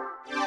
Bye.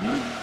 Mm-hmm.